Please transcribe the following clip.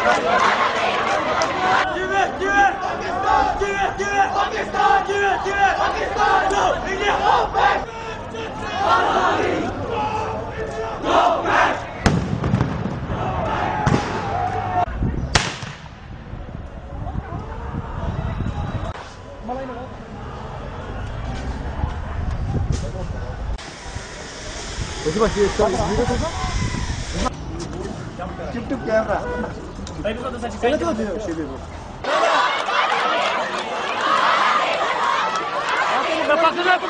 おしばし、おしたし、Çıktık camera. Baik buka tu saja. Saya tu dia. Sini bu. Bapak kenapa?